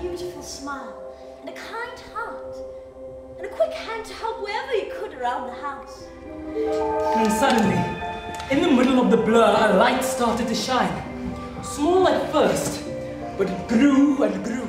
beautiful smile, and a kind heart, and a quick hand to help wherever he could around the house. And suddenly, in the middle of the blur, a light started to shine. Small at first, but it grew and grew.